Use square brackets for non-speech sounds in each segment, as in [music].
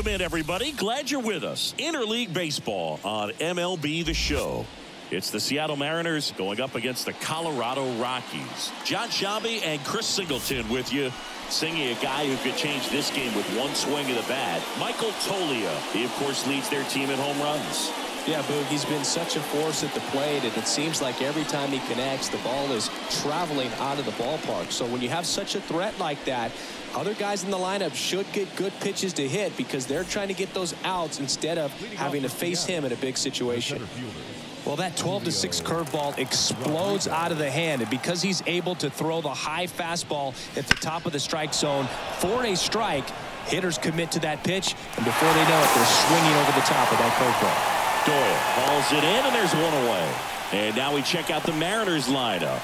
Welcome in, everybody. Glad you're with us. Interleague Baseball on MLB The Show. It's the Seattle Mariners going up against the Colorado Rockies. John Sciambi and Chris Singleton with you. Singing a guy who could change this game with one swing of the bat. Michael Toglia. He, of course, leads their team in home runs. Yeah, Boog, he's been such a force at the plate, and it seems like every time he connects, the ball is traveling out of the ballpark. So when you have such a threat like that, other guys in the lineup should get good pitches to hit because they're trying to get those outs instead of having to face him in a big situation. Well, that 12 to 6 curveball explodes out of the hand, and because he's able to throw the high fastball at the top of the strike zone for a strike, hitters commit to that pitch, and before they know it, they're swinging over the top of that curveball. Doyle hauls it in, and there's one away. And now we check out the Mariners lineup.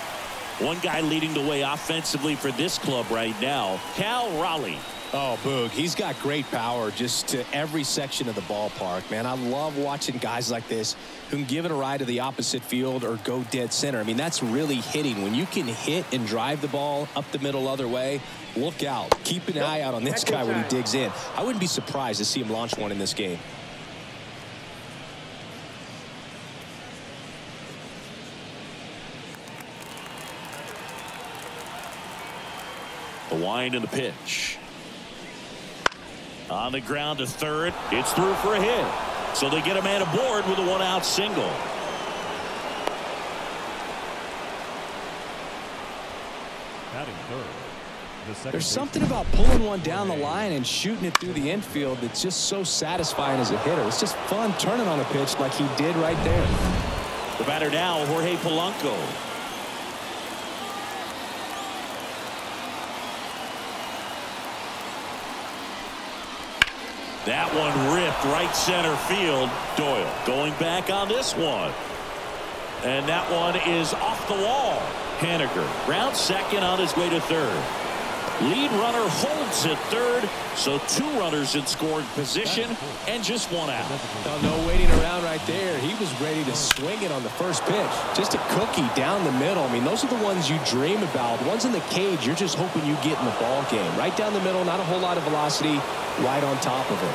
One guy leading the way offensively for this club right now, Cal Raleigh. Oh, Boog, he's got great power just to every section of the ballpark, man. I love watching guys like this who can give it a ride to the opposite field or go dead center. I mean, that's really hitting. When you can hit and drive the ball up the middle other way, look out. Keep an eye out on this guy when he digs in. I wouldn't be surprised to see him launch one in this game. The wind and the pitch. On the ground to third. It's through for a hit. So they get a man aboard with a one out single. There's something about pulling one down the line and shooting it through the infield that's just so satisfying as a hitter. It's just fun turning on a pitch like he did right there. The batter now, Jorge Polanco. That one ripped right center field. Doyle going back on this one. And that one is off the wall. Haniger round second on his way to third. Lead runner holds at third. So two runners in scoring position and just one out. No, no waiting around right there. He was ready to swing it on the first pitch. Just a cookie down the middle. I mean, those are the ones you dream about. The ones in the cage, you're just hoping you get in the ball game. Right down the middle, not a whole lot of velocity, right on top of it.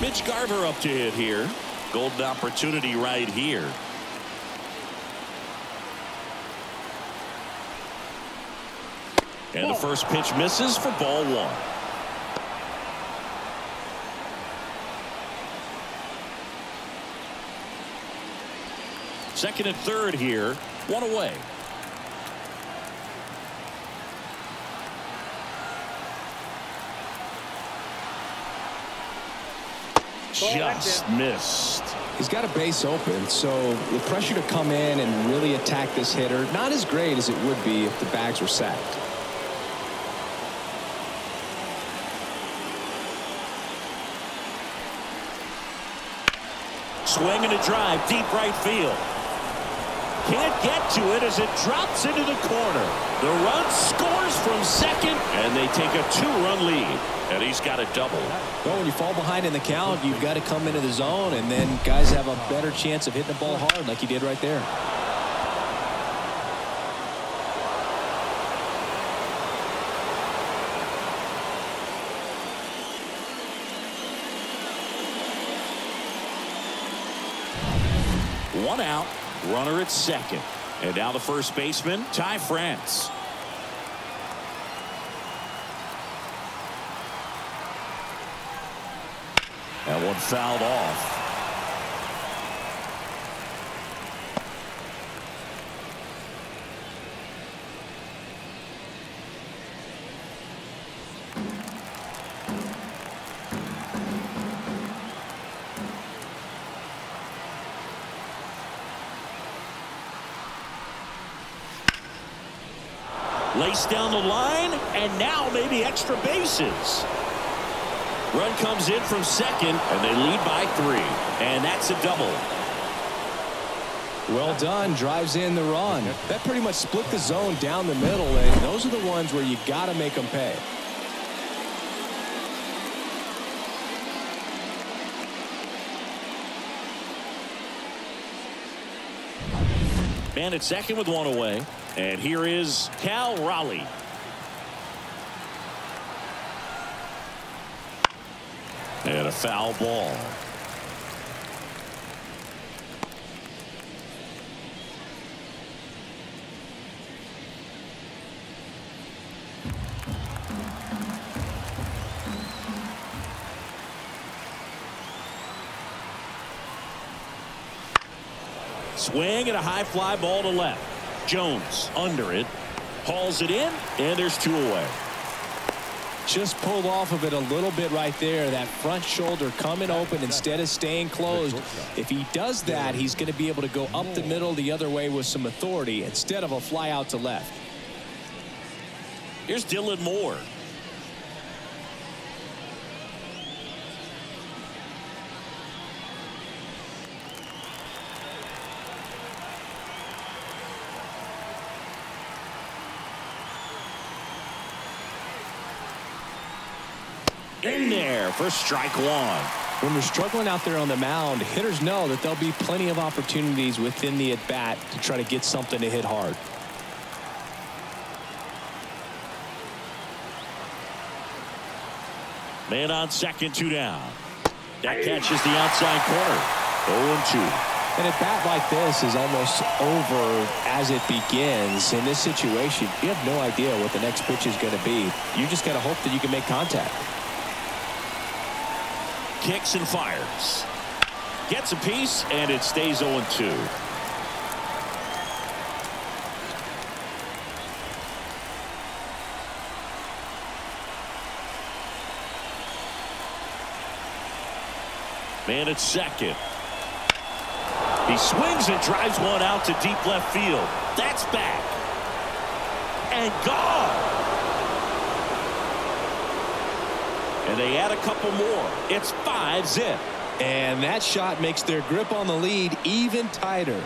Mitch Garver up to hit here. Golden opportunity right here. And the first pitch misses for ball one. Second and third here. One away. Just missed. He's got a base open, so the pressure to come in and really attack this hitter, not as great as it would be if the bags were sacked. Swing and a drive, deep right field. Can't get to it as it drops into the corner. The run scores from second, and they take a two-run lead. And he's got a double. Well, when you fall behind in the count, you've got to come into the zone, and then guys have a better chance of hitting the ball hard like he did right there. One out, runner at second. And now the first baseman, Ty France. That one fouled off. Down the line, and now maybe extra bases. Run comes in from second, and they lead by three. And that's a double. Well done. Drives in the run. That pretty much split the zone down the middle, and those are the ones where you got to make them pay. Man at second with one away. And here is Cal Raleigh. And a foul ball. Swing and a high fly ball to left. Jones under it. Hauls it in, and there's two away. Just pulled off of it a little bit right there. That front shoulder coming open instead of staying closed. If he does that, he's going to be able to go up the middle the other way with some authority instead of a fly out to left. Here's Dylan Moore. in there for strike one. When we're struggling out there on the mound, hitters know that there'll be plenty of opportunities within the at-bat to try to get something to hit hard. Man on second, two down. That catches the outside corner. 0-2. And a bat like this is almost over as it begins. In this situation, you have no idea what the next pitch is going to be. You just got to hope that you can make contact kicks and fires. Gets a piece, and it stays 0-2. Man at second. He swings and drives one out to deep left field. That's back. And gone. And they add a couple more. It's five zip. And that shot makes their grip on the lead even tighter.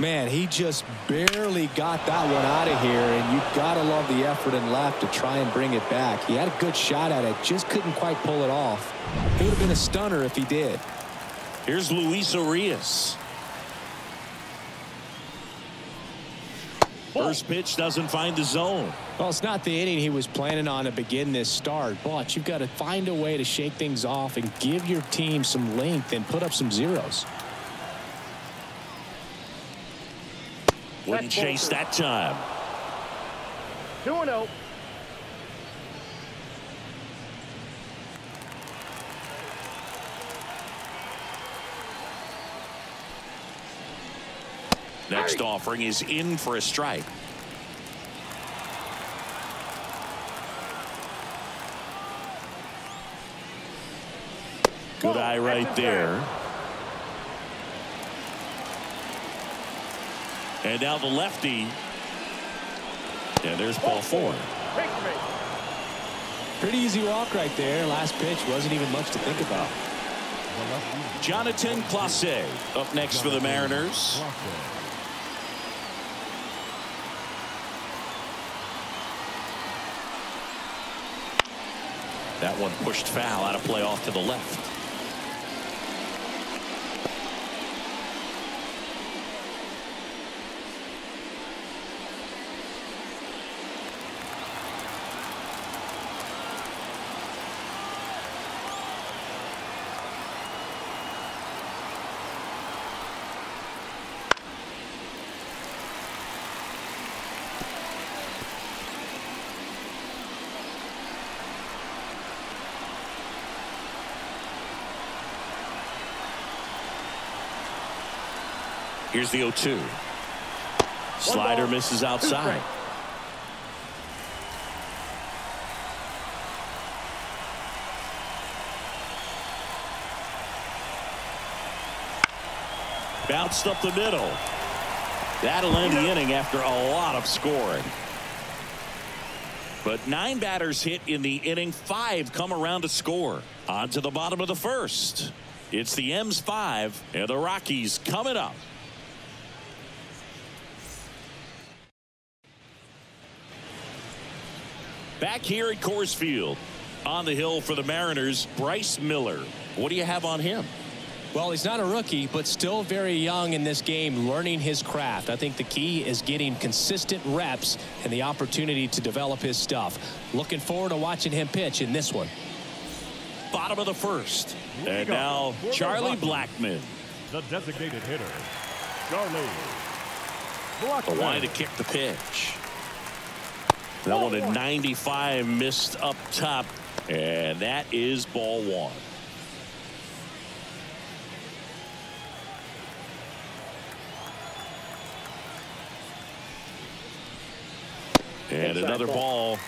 Man, he just barely got that one out of here, and you've got to love the effort and left to try and bring it back. He had a good shot at it, just couldn't quite pull it off. It would have been a stunner if he did. Here's Luis Urias. First pitch doesn't find the zone. Well, it's not the inning he was planning on to begin this start, but you've got to find a way to shake things off and give your team some length and put up some zeros. Wouldn't chase that time. 2 0. Next offering is in for a strike. Good eye right there. And now the lefty. And there's ball oh, four. Pretty easy walk right there. Last pitch wasn't even much to think about. Jonatan Clase up next for the Mariners. That one pushed foul out of play off to the left. Here's the 0-2. Slider misses outside. Bounced up the middle. That'll end the inning after a lot of scoring. But nine batters hit in the inning. Five come around to score. On to the bottom of the first. It's the M's five and the Rockies coming up. Back here at Coors Field on the hill for the Mariners, Bryce Miller. What do you have on him? Well, he's not a rookie, but still very young in this game, learning his craft. I think the key is getting consistent reps and the opportunity to develop his stuff. Looking forward to watching him pitch in this one. Bottom of the first. And now Charlie Blackmon. The designated hitter, Charlie Blackmon. The line to kick the pitch. That one at 95 missed up top. And that is ball one. And another ball.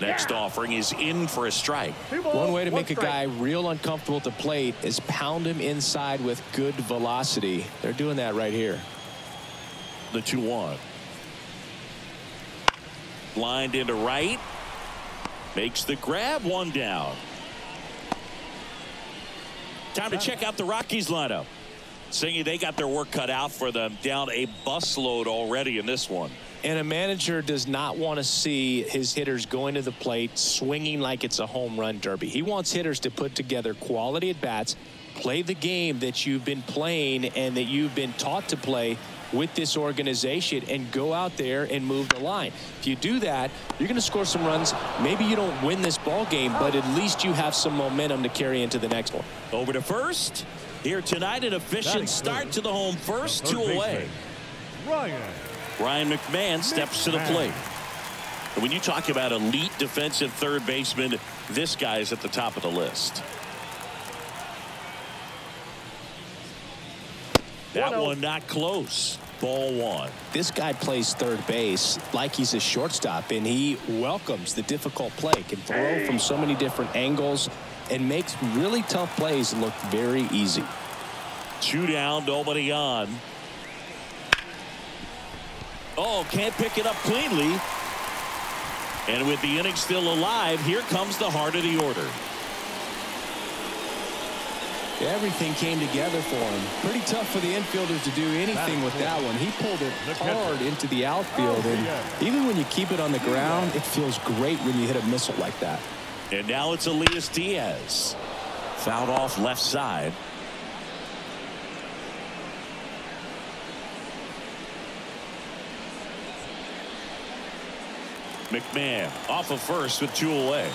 Next offering is in for a strike. One way to make a guy real uncomfortable at the plate is pound him inside with good velocity. They're doing that right here. The 2 1. Blind into right. Makes the grab one down. Time to check out the Rockies lineup. Saying they got their work cut out for them down a busload already in this one. And a manager does not want to see his hitters going to the plate swinging like it's a home run derby. He wants hitters to put together quality at bats, play the game that you've been playing and that you've been taught to play with this organization and go out there and move the line. If you do that, you're going to score some runs. Maybe you don't win this ball game, but at least you have some momentum to carry into the next one. Over to first. Here tonight, an efficient start to the home first, two away. Ryan. Ryan McMahon steps to the plate. And when you talk about elite defensive third baseman, this guy is at the top of the list. That one not close. Ball one. This guy plays third base like he's a shortstop, and he welcomes the difficult play, can throw from so many different angles, and makes really tough plays look very easy. Two down, nobody on. Oh, can't pick it up cleanly. And with the inning still alive, here comes the heart of the order. Everything came together for him. Pretty tough for the infielders to do anything with that one. He pulled it hard into the outfield. And even when you keep it on the ground, it feels great when you hit a missile like that. And now it's Elias Diaz. Fouled off left side. McMahon off of first with two away.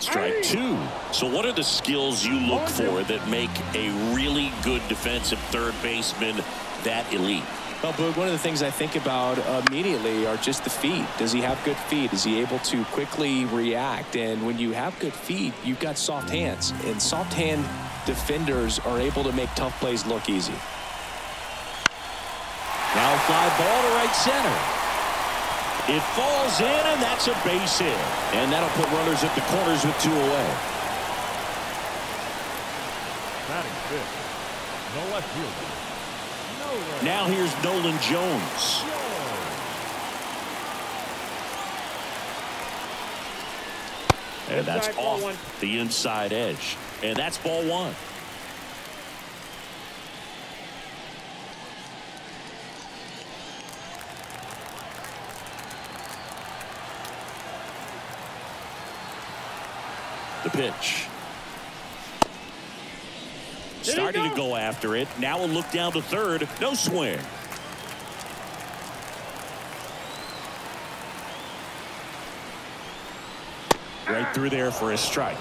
Strike two. So what are the skills you look for that make a really good defensive third baseman that elite? Well, Boog, one of the things I think about immediately are just the feet. Does he have good feet? Is he able to quickly react? And when you have good feet, you've got soft hands. And soft hand defenders are able to make tough plays look easy. Now fly ball to right center. It falls in, and that's a base hit. And that'll put runners at the corners with two away. Batting fifth. No left fielder. No now here's Nolan Jones. And that's off the inside edge. And that's ball one. The pitch. Starting to go after it. Now a look down to third. No swing. Right through there for a strike.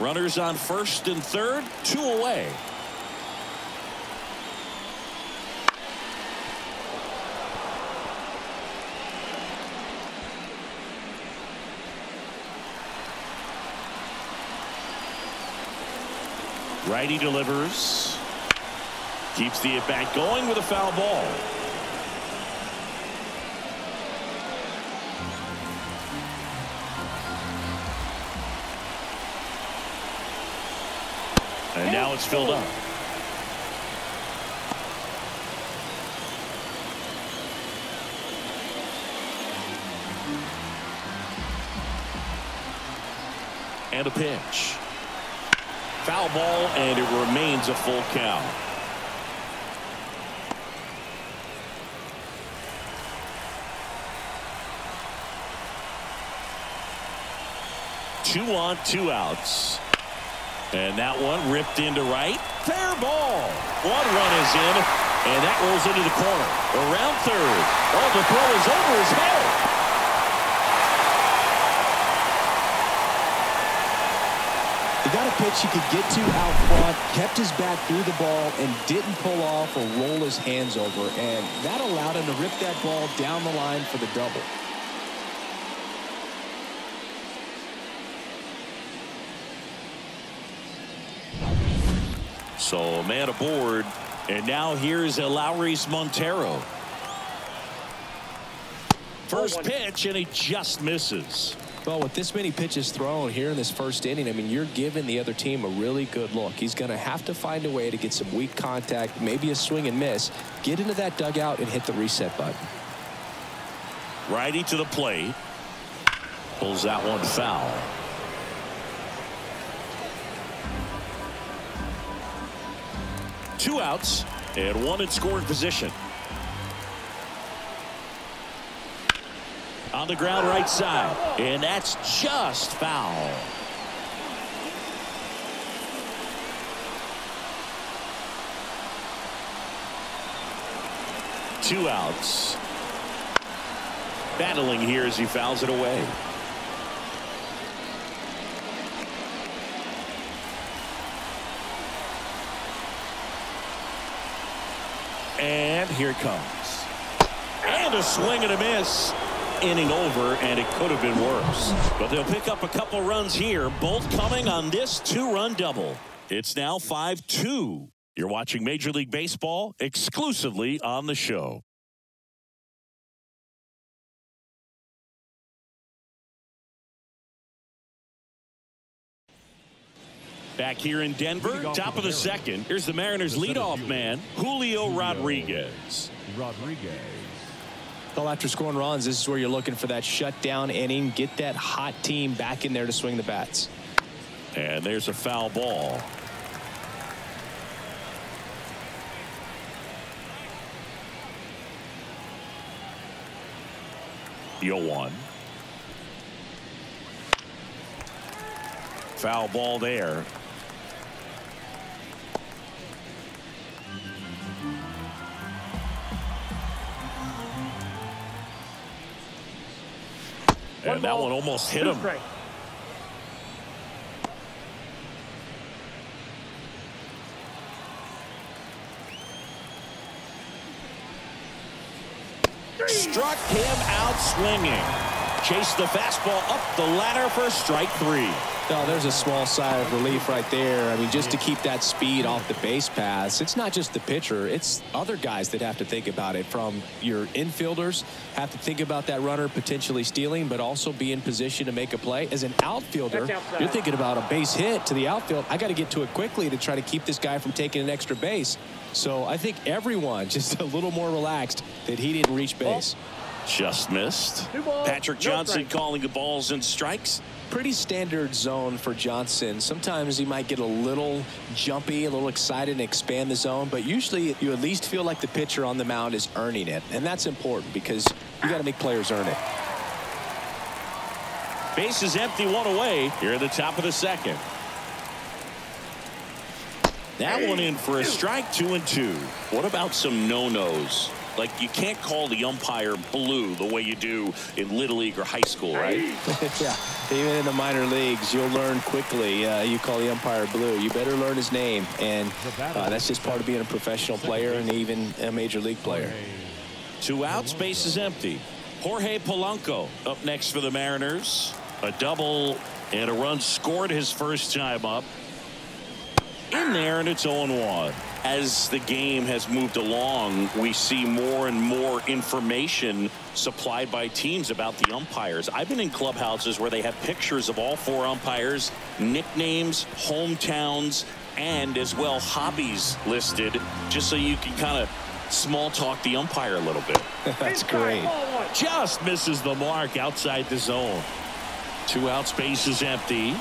Runners on first and third. Two away. Righty delivers. Keeps the at bat going with a foul ball. And now it's filled up. And a pitch. Foul ball, and it remains a full count. Two on, two outs. And that one ripped into right. Fair ball. One run is in, and that rolls into the corner. Around third. Oh, the throw is over his head. He got a pitch he could get to out front, kept his back through the ball, and didn't pull off or roll his hands over. And that allowed him to rip that ball down the line for the double. So a man aboard. And now here's Elehuris Montero. First oh, pitch, and he just misses. Well, with this many pitches thrown here in this first inning, I mean, you're giving the other team a really good look. He's going to have to find a way to get some weak contact, maybe a swing and miss, get into that dugout and hit the reset button. Righty to the plate. Pulls that one foul. Two outs and one in scoring position. On the ground right side. And that's just foul. Two outs. Battling here as he fouls it away. And here comes. And a swing and a miss. Inning over, and it could have been worse. But they'll pick up a couple runs here, both coming on this two-run double. It's now 5-2. You're watching Major League Baseball exclusively on the show. Back here in Denver, top of the second. Here's the Mariners leadoff man, Julio Rodriguez. Rodriguez. Well, after scoring runs, this is where you're looking for that shutdown inning. Get that hot team back in there to swing the bats. And there's a foul ball. Yo one. Foul ball there. And that one almost hit him. Struck him out swinging. Chased the fastball up the ladder for strike three. Oh, there's a small sigh of relief right there. I mean, just to keep that speed off the base paths. It's not just the pitcher. It's other guys that have to think about it. From your infielders have to think about that runner potentially stealing, but also be in position to make a play. As an outfielder, you're thinking about a base hit to the outfield. I got to get to it quickly to try to keep this guy from taking an extra base. So I think everyone [laughs] just a little more relaxed that he didn't reach base. Just missed. Patrick Johnson calling the balls and strikes. Pretty standard zone for Johnson. Sometimes he might get a little jumpy, a little excited and expand the zone, but usually you at least feel like the pitcher on the mound is earning it. And that's important because you got to make players earn it. Base is empty, one away here at the top of the second. That one in for a strike, two and two. What about some no-nos? Like you can't call the umpire blue the way you do in Little League or high school, right? [laughs] yeah, even in the minor leagues, you'll learn quickly. Uh, you call the umpire blue. You better learn his name, and uh, that's just part of being a professional player and even a major league player. Two outs, base is empty. Jorge Polanco up next for the Mariners. A double and a run scored his first time up. In there, and it's 0-1 as the game has moved along, we see more and more information supplied by teams about the umpires. I've been in clubhouses where they have pictures of all four umpires, nicknames, hometowns, and as well hobbies listed, just so you can kind of small talk the umpire a little bit. [laughs] That's great. Just misses the mark outside the zone. Two out space is empty.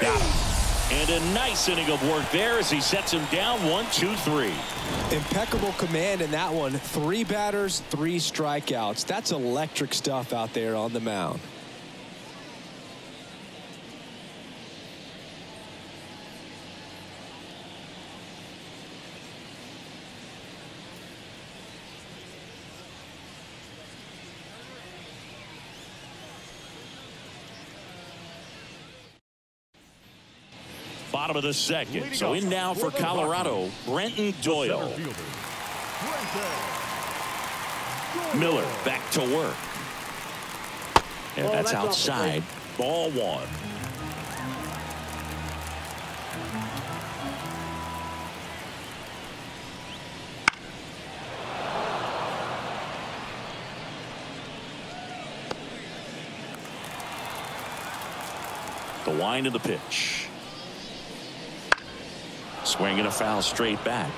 Got him. And a nice inning of work there as he sets him down one, two, three. Impeccable command in that one. Three batters, three strikeouts. That's electric stuff out there on the mound. Bottom of the second. So in now for Colorado, Brenton Doyle. Miller back to work. And that's outside. Ball one. The wind of the pitch. Swinging a foul straight back.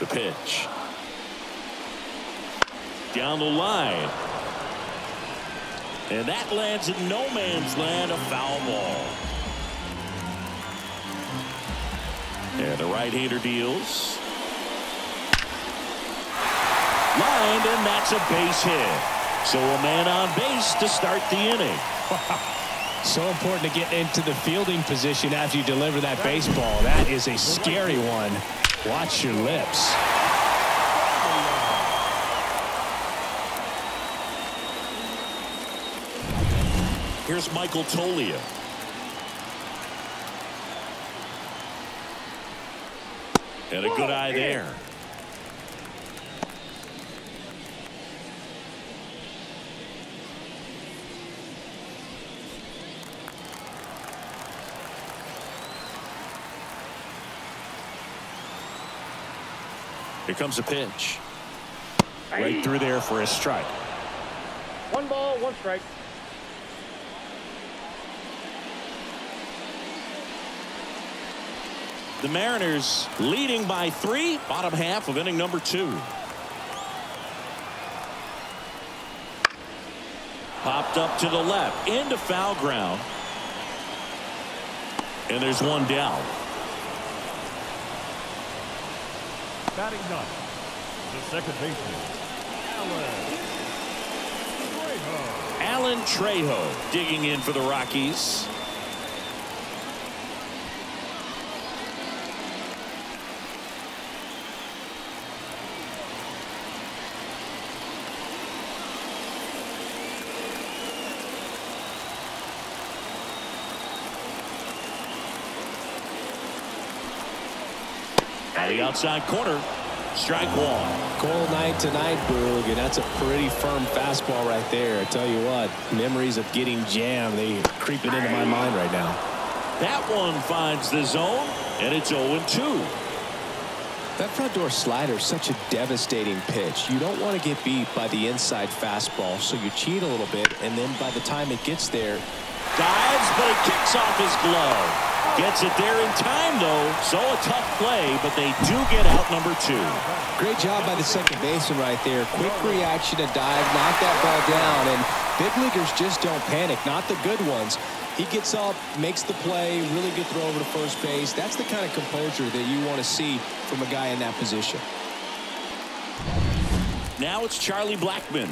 The pitch. Down the line. And that lands in no man's land, a foul ball. And the right-hander deals. Lined, and that's a base hit. So a man on base to start the inning. [laughs] So important to get into the fielding position after you deliver that baseball. That is a scary one. Watch your lips. Here's Michael Toglia. And a good eye there. Here comes a pitch. Right through there for a strike. One ball, one strike. The Mariners leading by three. Bottom half of inning number two. Popped up to the left into foul ground. And there's one down. Batting ninth, the second baseman, Alan Trejo. Alan Trejo digging in for the Rockies. Outside corner. Strike one. Cold night tonight, Boog, and that's a pretty firm fastball right there. I tell you what, memories of getting jammed, they creeping into my mind right now. That one finds the zone, and it's 0-2. That front door slider is such a devastating pitch. You don't want to get beat by the inside fastball, so you cheat a little bit, and then by the time it gets there, Dives, but it kicks off his glove. Gets it there in time, though. So a tough play, but they do get out number two. Great job by the second baseman right there. Quick reaction to dive, knock that ball down, and big leaguers just don't panic, not the good ones. He gets up, makes the play, really good throw over to first base. That's the kind of composure that you want to see from a guy in that position. Now it's Charlie Blackmon.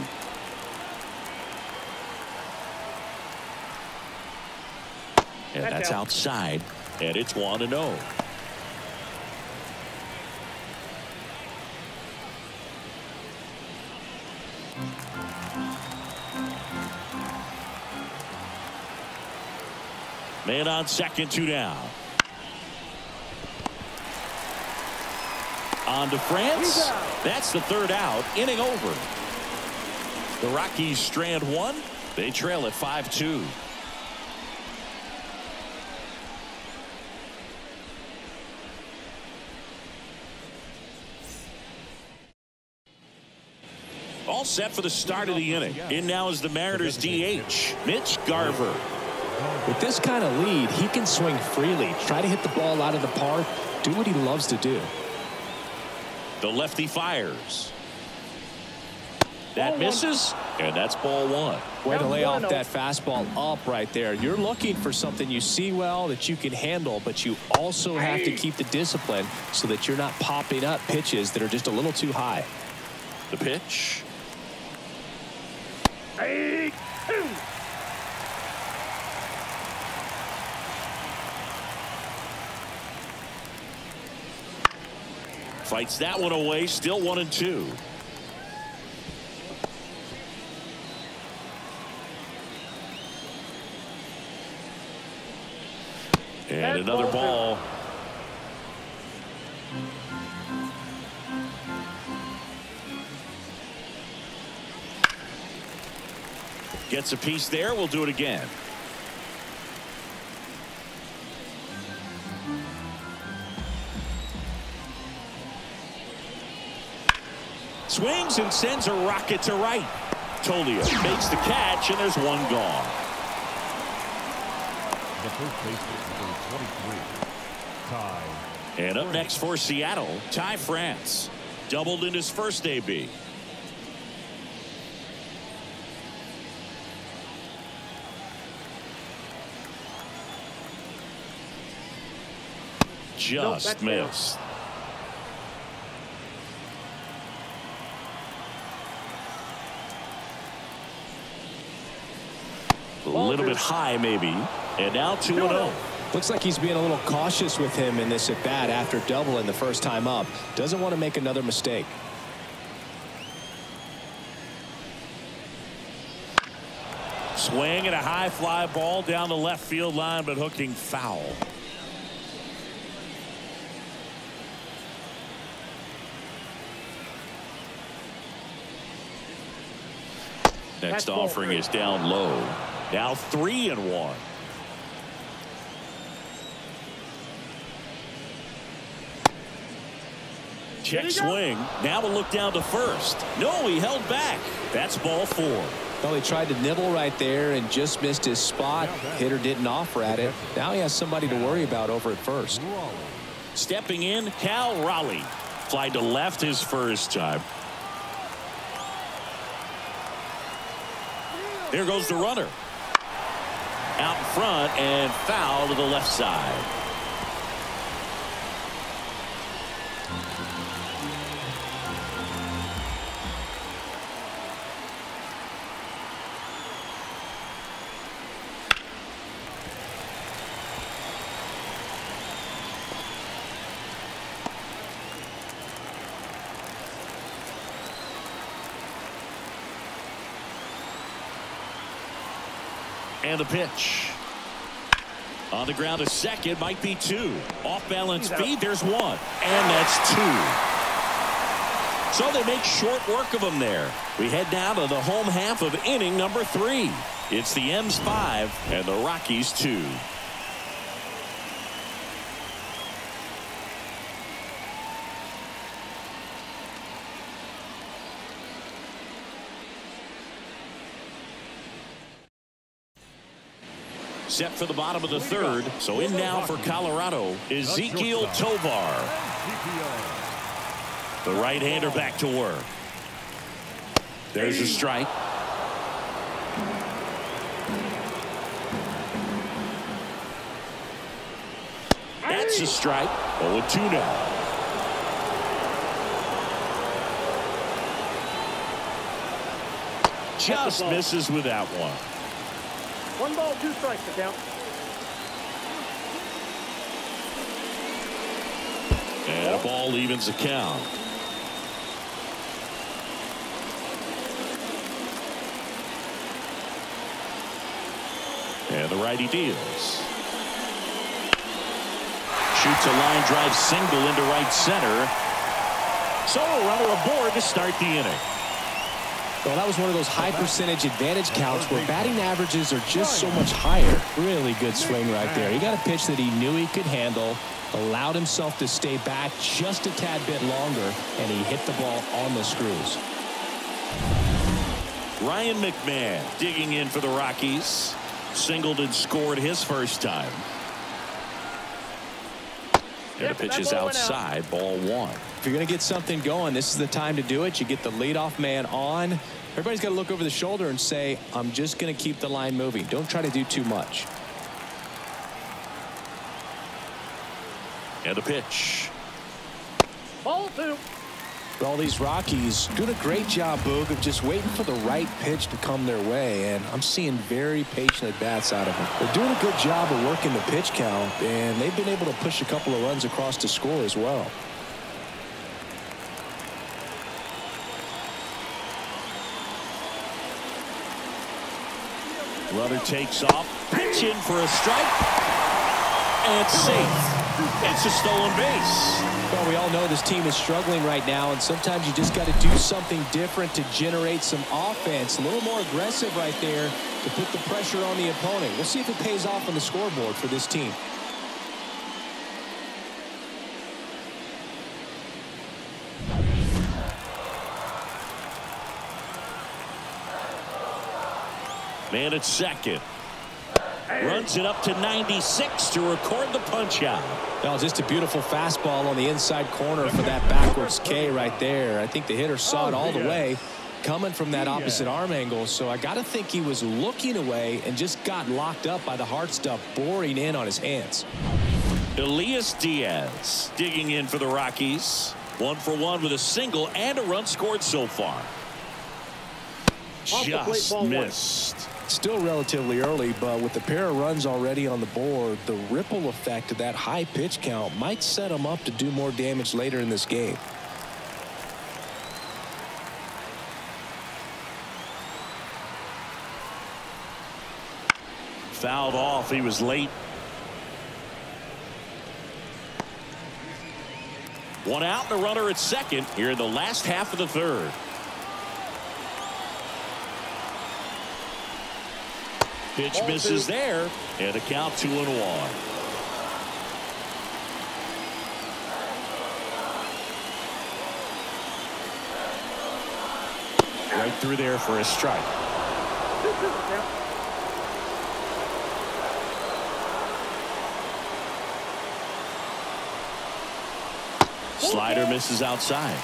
And That's that's outside, and it's 1 and oh. 0. Man on second, two down. On to France. That's the third out. Inning over. The Rockies strand one. They trail at 5-2. All set for the start of the inning. In now is the Mariners DH, Mitch Garver. With this kind of lead, he can swing freely, try to hit the ball out of the park, do what he loves to do. The lefty fires. That misses, and that's ball one. Way to lay off one that fastball up right there. You're looking for something you see well that you can handle, but you also have to keep the discipline so that you're not popping up pitches that are just a little too high. The pitch. Hey, two. Fights that one away. Still one and two. And another ball Gets a piece there. We'll do it again. Swings and sends a rocket to right. Toglia makes the catch, and there's one gone. The first baseman, 23, Ty. And up next for Seattle, Ty France. Doubled in his first AB. Just missed. A little bit high, maybe. And now 2 0. Looks like he's being a little cautious with him in this at bat after doubling the first time up. Doesn't want to make another mistake. Swing and a high fly ball down the left field line, but hooking foul. Next That's offering is down low. Now three and one. Check Here you go. swing. Now a look down to first. No, he held back. That's ball four. Well, he tried to nibble right there and just missed his spot. Hitter didn't offer at it. Now he has somebody to worry about over at first. Stepping in, Cal Raleigh. Fly to left his first time. There goes the runner. Out in front and foul to the left side. And the pitch. On the ground a second might be two. Off balance speed there's one. And that's two. So they make short work of them there. We head now to the home half of inning number three. It's the M's five and the Rockies two. Set for the bottom of the third. So in now for Colorado, Ezequiel Tovar. The right-hander back to work. There's a strike. That's a strike. 0-2 now. Just misses with that one. One ball, two strikes to count. And a ball evens the count. And the righty deals. Shoots a line drive single into right center. So a runner aboard to start the inning. Well, that was one of those high percentage advantage counts where batting averages are just so much higher. Really good swing right there. He got a pitch that he knew he could handle, allowed himself to stay back just a tad bit longer, and he hit the ball on the screws. Ryan McMahon digging in for the Rockies. Singled and scored his first time. And the pitch that is ball went out. outside, ball one. If you're going to get something going, this is the time to do it. You get the leadoff man on. Everybody's got to look over the shoulder and say, I'm just going to keep the line moving. Don't try to do too much. And a pitch. Ball two. All these Rockies doing a great job, Boog, of just waiting for the right pitch to come their way, and I'm seeing very patient at-bats out of them. They're doing a good job of working the pitch count, and they've been able to push a couple of runs across to score as well. Runner takes off. Pitch in for a strike. And safe. It's a stolen base. Well, we all know this team is struggling right now, and sometimes you just got to do something different to generate some offense. A little more aggressive right there to put the pressure on the opponent. We'll see if it pays off on the scoreboard for this team. Man at second. Runs it up to 96 to record the punch out. Well, just a beautiful fastball on the inside corner for that backwards K right there. I think the hitter saw it all the way coming from that opposite arm angle. So I got to think he was looking away and just got locked up by the hard stuff boring in on his hands. Elias Diaz digging in for the Rockies. One for one with a single and a run scored so far. Just missed. Still relatively early, but with the pair of runs already on the board, the ripple effect of that high pitch count might set them up to do more damage later in this game. Fouled off. He was late. One out, and a runner at second here in the last half of the third. Pitch misses there, and a count two and one. Right through there for a strike. Slider misses outside.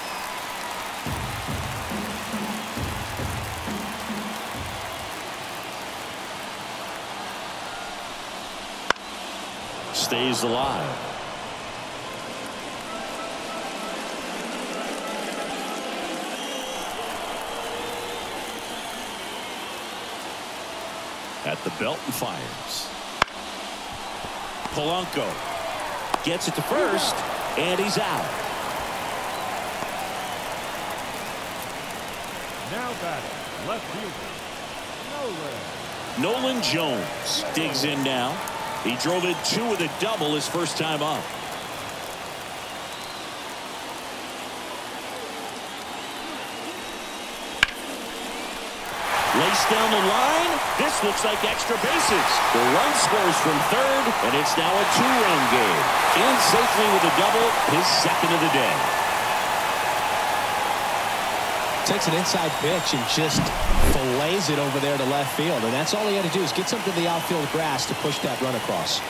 Stays alive. At the belt and fires. Polanco gets it to first, and he's out. Now batting, left fielder, Nolan. Nolan Jones digs in now. He drove in two with a double his first time up. Laced down the line. This looks like extra bases. The run scores from third, and it's now a two-run game. In safely with a double, his second of the day. Takes an inside pitch and just fillets it over there to left field. And that's all he had to do is get something to the outfield grass to push that run across.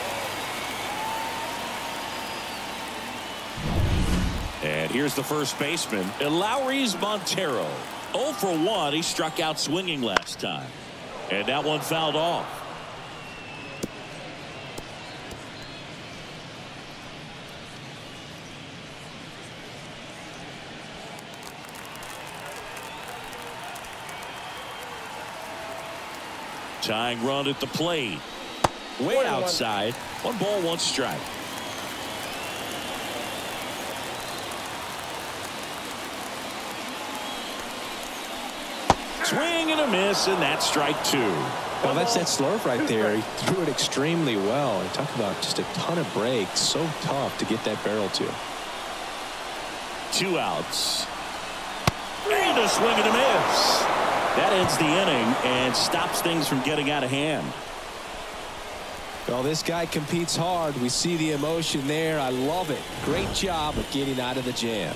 And here's the first baseman, Elehuris Montero. 0 for 1. He struck out swinging last time. And that one fouled off. Tying run at the plate. Way outside. One ball, one strike. Swing and a miss, and that's strike two. Well, that's that slurve right there. He threw it extremely well. And talk about just a ton of breaks. So tough to get that barrel to. Two outs. And a swing and a miss. That ends the inning and stops things from getting out of hand. Well, this guy competes hard. We see the emotion there. I love it. Great job of getting out of the jam.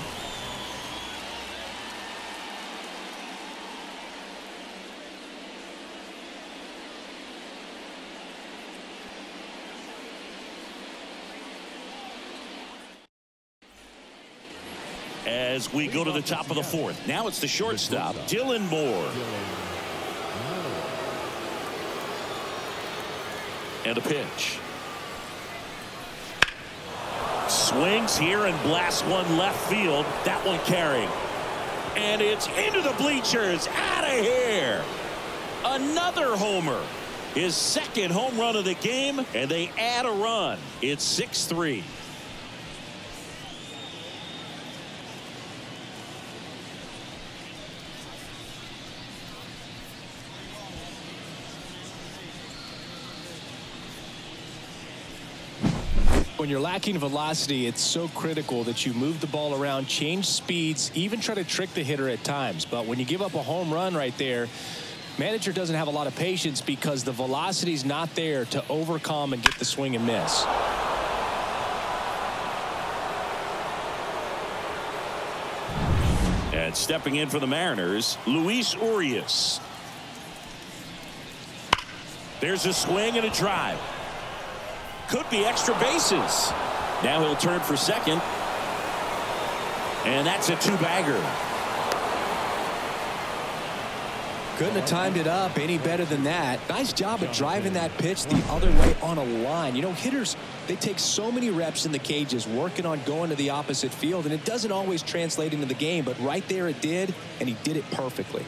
As we go to the top of the fourth. Now it's the shortstop, Dylan Moore. And a pitch. Swings here and blasts one left field. That one carrying. And it's into the bleachers. Out of here. Another homer. His second home run of the game, and they add a run. It's 6 3. When you're lacking velocity, it's so critical that you move the ball around, change speeds, even try to trick the hitter at times. But when you give up a home run right there, manager doesn't have a lot of patience because the velocity is not there to overcome and get the swing and miss. And stepping in for the Mariners, Luis Urias. There's a swing and a drive. Could be extra bases. Now he'll turn for second. And that's a two-bagger. Couldn't have timed it up any better than that. Nice job of driving that pitch the other way on a line. You know, hitters, they take so many reps in the cages working on going to the opposite field, and it doesn't always translate into the game, but right there it did, and he did it perfectly.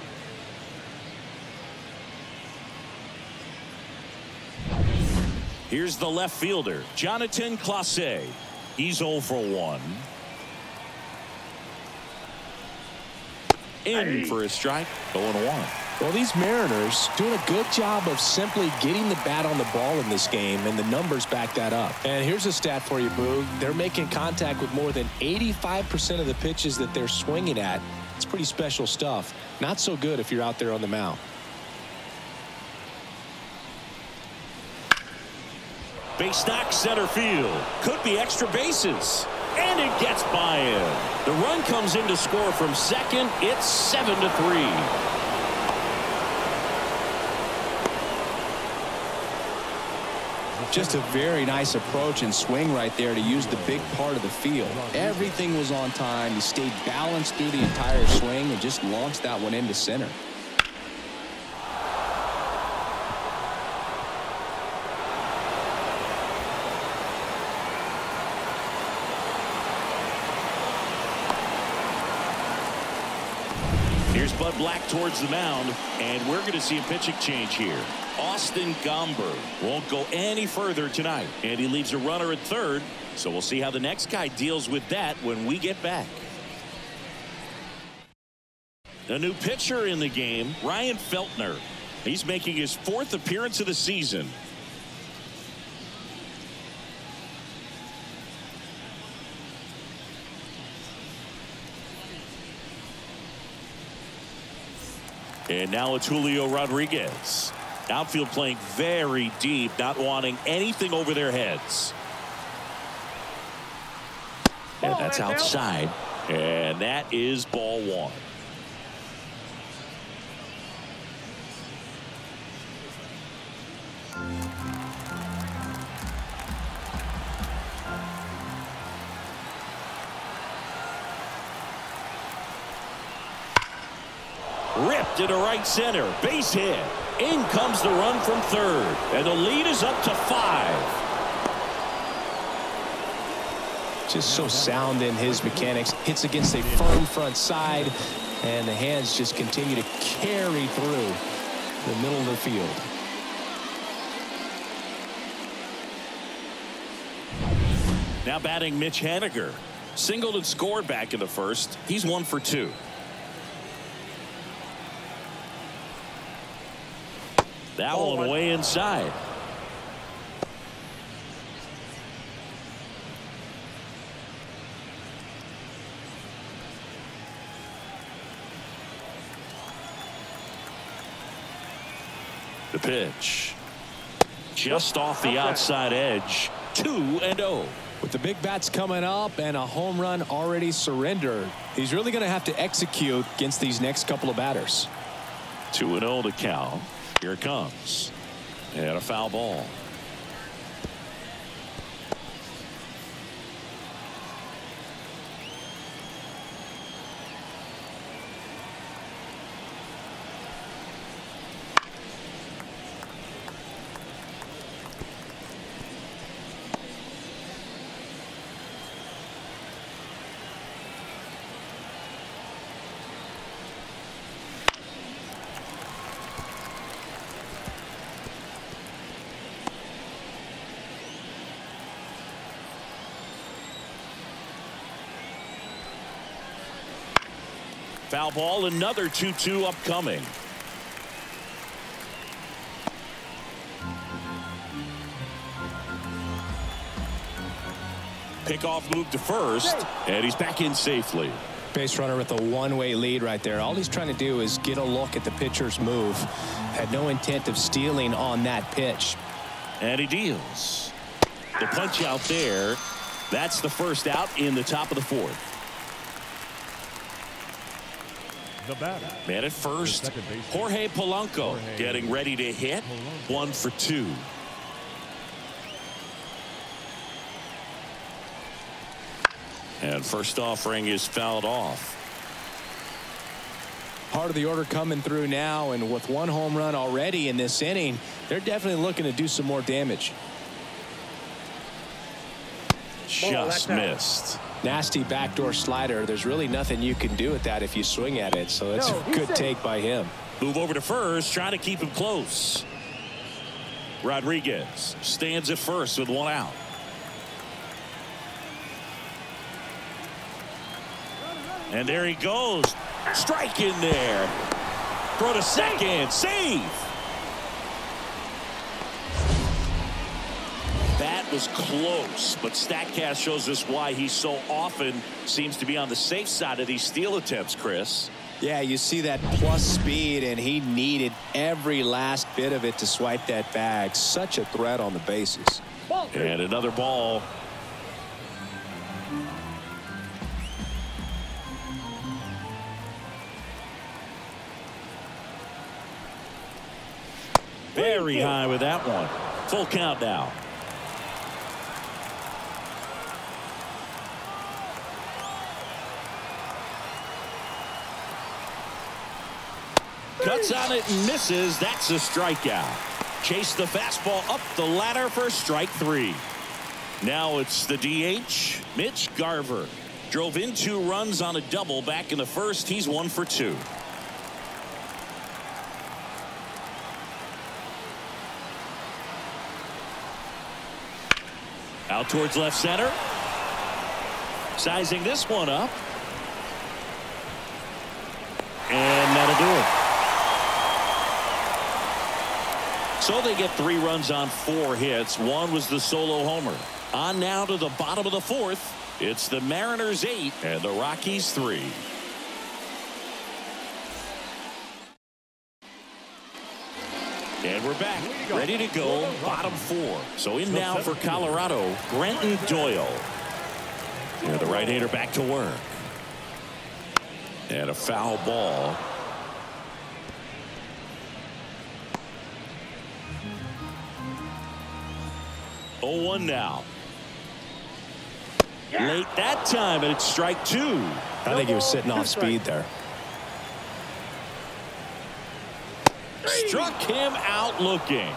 Here's the left fielder, Jonatan Clase. He's 0 for 1. In for a strike, 0 1. Well, these Mariners doing a good job of simply getting the bat on the ball in this game, and the numbers back that up. And here's a stat for you, Boog. They're making contact with more than 85% of the pitches that they're swinging at. It's pretty special stuff. Not so good if you're out there on the mound. Base knock center field. Could be extra bases. And it gets by him. The run comes in to score from second. It's 7 to 3. Just a very nice approach and swing right there to use the big part of the field. Everything was on time. He stayed balanced through the entire swing and just launched that one into center. Towards the mound, and we're going to see a pitching change here. Austin Gomber won't go any further tonight, and he leaves a runner at third, so we'll see how the next guy deals with that when we get back. A new pitcher in the game, Ryan Feltner. He's making his fourth appearance of the season. And now it's Julio Rodriguez. Outfield playing very deep, not wanting anything over their heads. And that's outside. And that is ball one. Ripped into right center. Base hit. In comes the run from third. And the lead is up to five. Just so sound in his mechanics. Hits against a firm front side. And the hands just continue to carry through the middle of the field. Now batting Mitch Haniger. Singled and scored back in the first. He's one for two. That Ball one way inside. The pitch. Just off the outside edge. 2 and oh. 0. With the big bats coming up and a home run already surrendered, he's really going to have to execute against these next couple of batters. 2 and 0 to Cal. Here it comes. And a foul ball. Foul ball, another 2-2 upcoming. Pickoff move to first, and he's back in safely. Base runner with a one-way lead right there. All he's trying to do is get a look at the pitcher's move. Had no intent of stealing on that pitch. And he deals. The punch out there. That's the first out in the top of the fourth. The batter. Man at first, The second baseman. Jorge Polanco Jorge getting ready to hit. Polanco. One for two. And first offering is fouled off. Part of the order coming through now, and with one home run already in this inning, they're definitely looking to do some more damage. Just missed. out. Missed. Nasty backdoor slider. There's really nothing you can do with that if you swing at it. So it's No, a good safe. take by him. Move over to first, trying to keep him close. Rodriguez stands at first with one out. And there he goes. Strike in there. Throw to second. Save. Was close, but StatCast shows us why he so often seems to be on the safe side of these steal attempts, Chris. Yeah, you see that plus speed, and he needed every last bit of it to swipe that bag. Such a threat on the bases. And another ball. Very high with that one. Full count now. Cuts on it and misses. That's a strikeout. Chase the fastball up the ladder for strike three. Now it's the DH, Mitch Garver. Drove in two runs on a double back in the first. He's one for two. Out towards left center. Sizing this one up. And that'll do it. So they get three runs on four hits. One was the solo homer. On now to the bottom of the fourth. It's the Mariners eight and the Rockies three. And we're back, ready to go, bottom four. So in now for Colorado, Brenton Doyle. And the right-hander back to work. And a foul ball. Oh one now. Late that time, and it's strike two. I think he was sitting off speed there. Struck him out looking.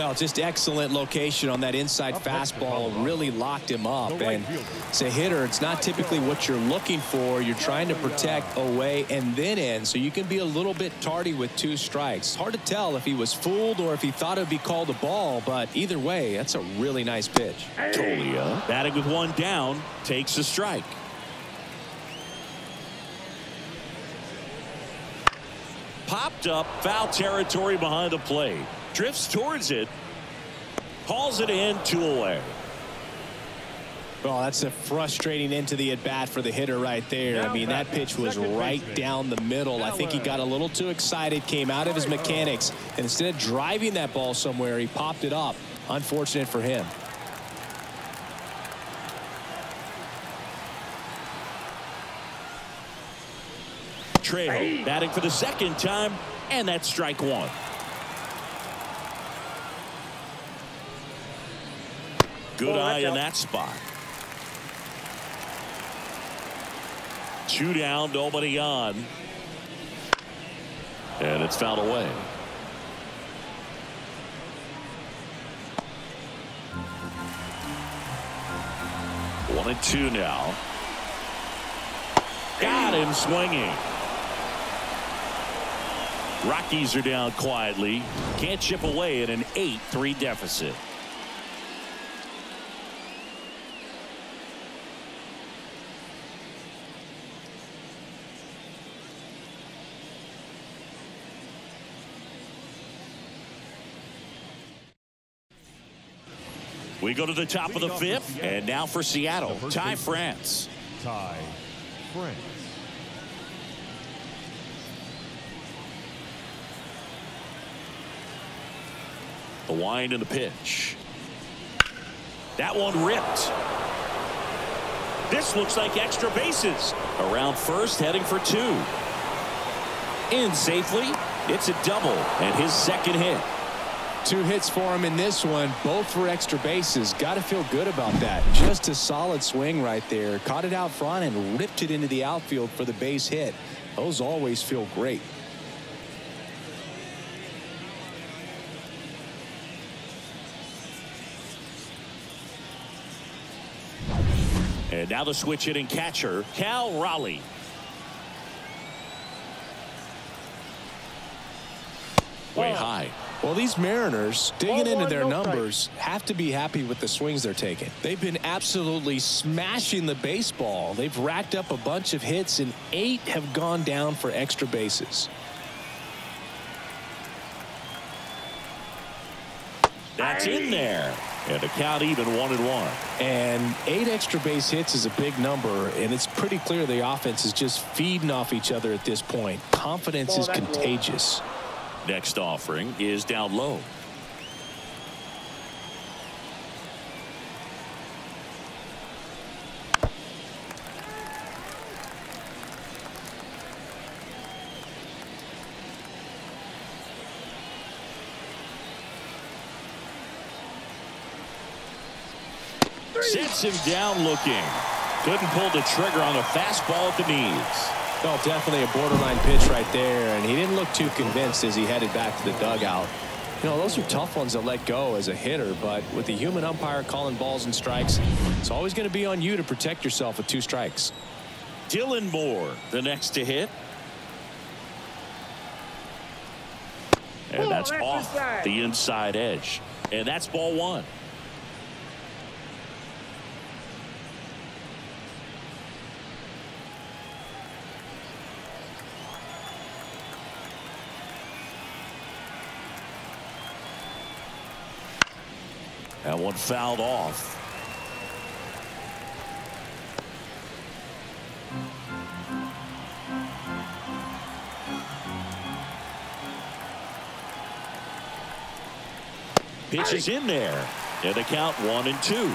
Well, just excellent location on that inside Up fastball. Really locked him up. The And fielder. as a hitter, it's not typically what you're looking for. You're trying to protect away and then in, so you can be a little bit tardy with two strikes. Hard to tell if he was fooled or if he thought it would be called a ball, but either way, that's a really nice pitch. Toglia batting with one down takes a strike. Popped up foul territory behind the plate. Drifts towards it. Hauls it in two away. Well, that's a frustrating into the at bat for the hitter right there. I mean, that pitch was right down the middle. I think he got a little too excited, came out of his mechanics, and instead of driving that ball somewhere, he popped it up. Unfortunate for him. Trejo batting for the second time, and that's strike one. Good Oh, eye in that spot. Two down, nobody on. And it's fouled away. One and two now. Got him swinging. Rockies are down quietly. Can't chip away at an 8-3 deficit. We go to the top of the fifth, and now for Seattle, Ty France. Ty France. The wind and the pitch. That one ripped. This looks like extra bases. Around first, heading for two. In safely. It's a double and his second hit. Two hits for him in this one, both for extra bases. Got to feel good about that. Just a solid swing right there. Caught it out front and ripped it into the outfield for the base hit. Those always feel great. And now the switch hitting catcher, Cal Raleigh. Way high. Well, these Mariners, digging Ball into one, their no numbers, have to be happy with the swings they're taking. They've been absolutely smashing the baseball. They've racked up a bunch of hits, and eight have gone down for extra bases. That's in there. And the count even one and one. And eight extra base hits is a big number, and it's pretty clear the offense is just feeding off each other at this point. Confidence Ball, is contagious. low. Next offering is down low. Sets him down looking. Couldn't pull the trigger on a fastball at the knees. Oh, definitely a borderline pitch right there, and he didn't look too convinced as he headed back to the dugout. You know, those are tough ones to let go as a hitter, but with the human umpire calling balls and strikes, it's always going to be on you to protect yourself with two strikes. Dylan Moore, the next to hit. And that's that's off the inside edge. And that's ball one. One fouled off. Pitch is in there. And the count one and two.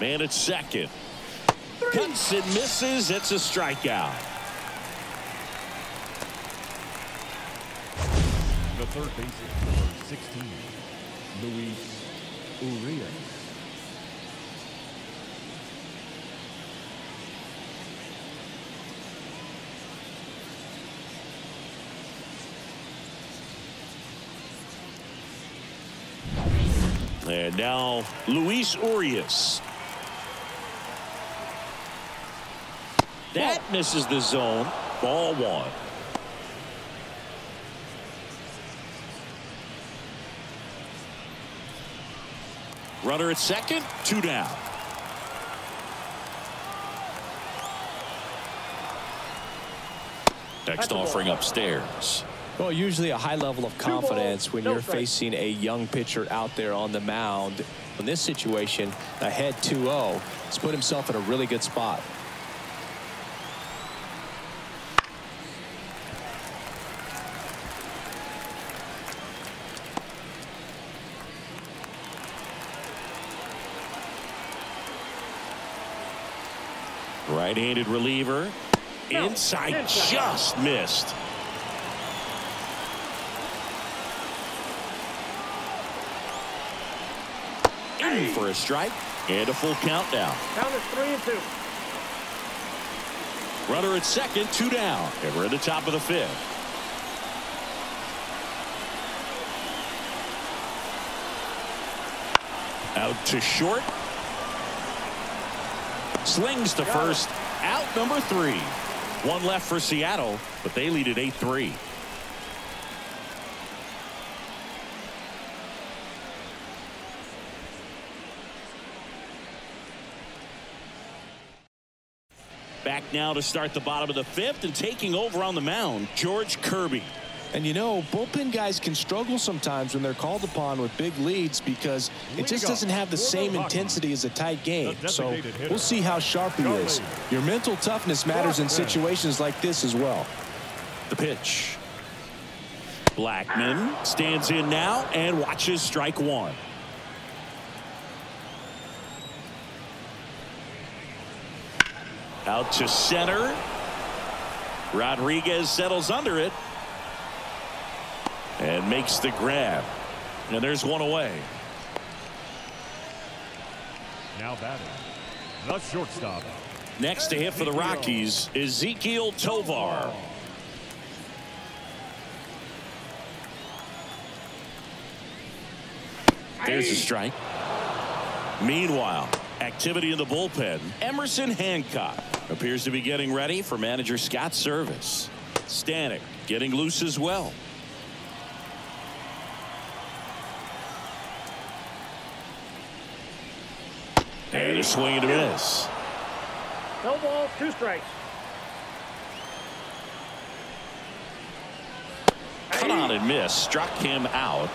Man at second. Cuts and misses. It's a strikeout. The third baseman, number 16, Luis Urias. And now Luis Urias. That misses the zone. Ball one. Runner at second, two down. Next offering upstairs. Well, usually a high level of confidence when you're facing a young pitcher out there on the mound. In this situation, ahead 2-0, he's put himself in a really good spot. Right-handed reliever. Inside inside. just missed. In for a strike and a full count now. Count is three and two. Runner at second, two down. And we're at the top of the fifth. Out to short. Slings to first. Out number three. One left for Seattle, but they lead at 8-3. Back now to start the bottom of the fifth and taking over on the mound, George Kirby. And you know, bullpen guys can struggle sometimes when they're called upon with big leads because it just doesn't have the same intensity as a tight game. So we'll see how sharp he is. Your mental toughness matters in situations like this as well. The pitch. Blackmon stands in now and watches strike one. Out to center. Rodriguez settles under it and makes the grab. And there's one away. Now batting. The shortstop. Next to hit for the Rockies, Ezequiel Tovar. There's a strike. Meanwhile, activity in the bullpen. Emerson Hancock appears to be getting ready for manager Scott Servais. Stanek getting loose as well. And a swing and a miss. No ball, two strikes. Cut on and miss. Struck him out.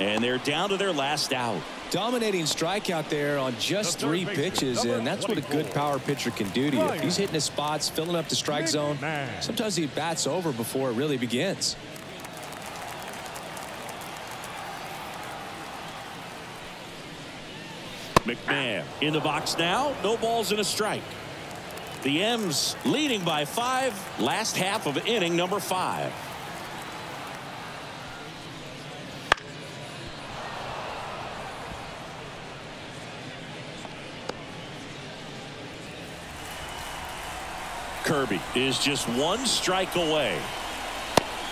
And they're down to their last out. Dominating strikeout there on just The three pitches, and that's what a good power pitcher can do to you. He's hitting his spots, filling up the strike zone, sometimes he bats over before it really begins. McMahon in the box now. No balls and a strike. The M's leading by five. Last half of inning number five. Kirby is just one strike away.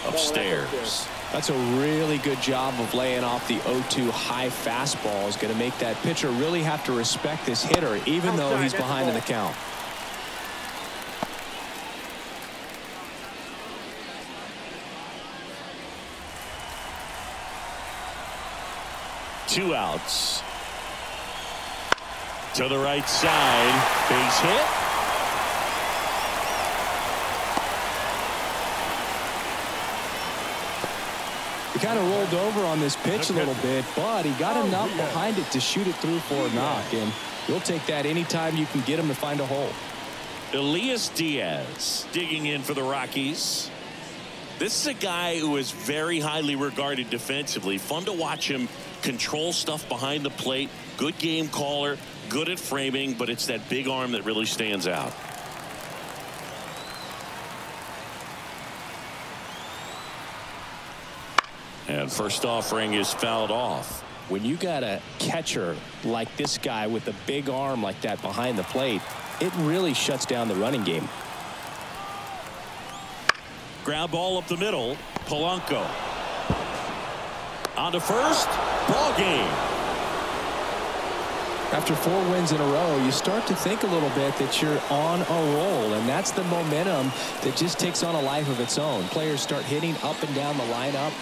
Upstairs. That's a really good job of laying off the 0-2 high fastball. Is going to make that pitcher really have to respect this hitter, even though he's behind in the count. Two outs. To the right side. Base hit. Kind of rolled over on this pitch a little bit, but he got oh, enough behind it to shoot it through for a knock. And you'll take that anytime you can get him to find a hole. Elias Diaz digging in for the Rockies. This is a guy who is very highly regarded defensively. Fun to watch him control stuff behind the plate. Good game caller, good at framing, but it's that big arm that really stands out. First offering is fouled off. When you got a catcher like this guy with a big arm like that behind the plate, it really shuts down the running game. Ground ball up the middle. Polanco. On to first. Ball game. After four wins in a row, you start to think a little bit that you're on a roll, and that's the momentum that just takes on a life of its own. Players start hitting up and down the lineup.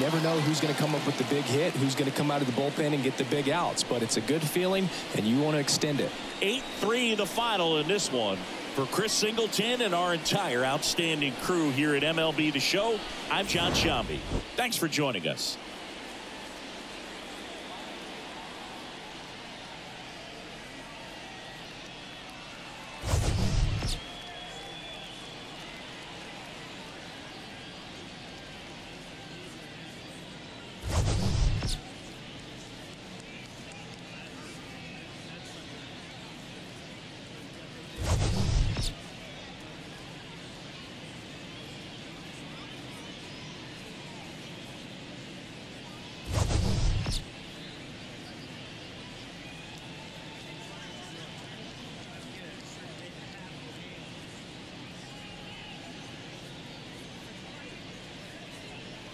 Never know who's going to come up with the big hit, who's going to come out of the bullpen and get the big outs, but it's a good feeling, and you want to extend it. 8-3 the final in this one. For Chris Singleton and our entire outstanding crew here at MLB The Show, I'm Jon Sciambi. Thanks for joining us.